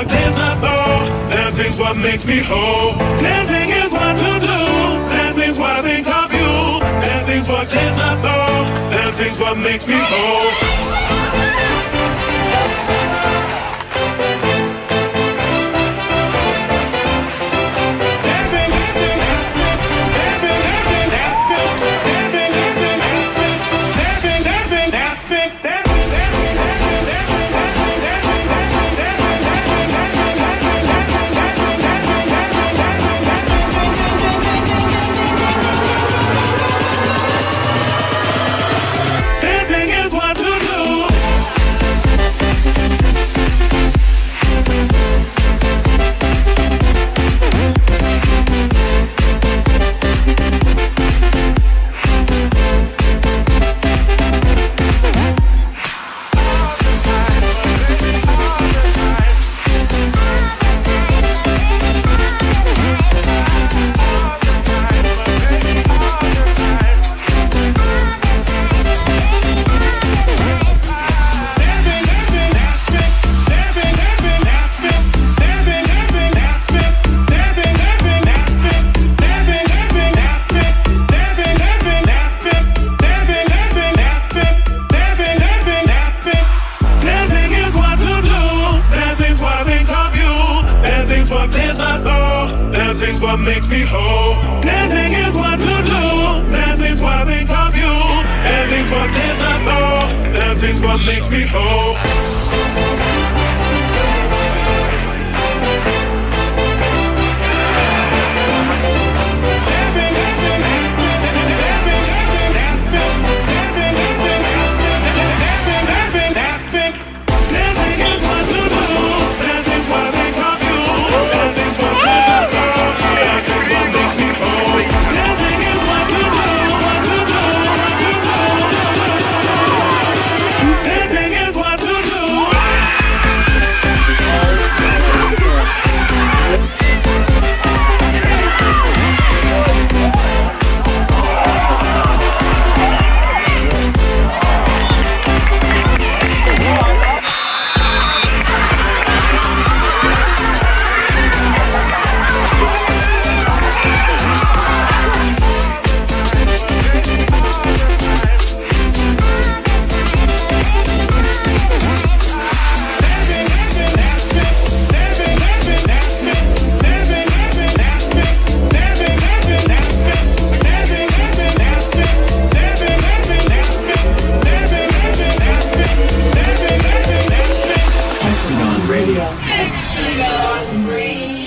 what clears my soul. Dancing's what makes me whole. Dancing is what to do. Dancing's what I think of you. Dancing's what clears my soul. Dancing's what makes me whole. What makes me whole. Dancing is what to do. Dancing's what I think of you. Dancing's what clears my soul. Dancing's what makes me whole. Six ago, I'm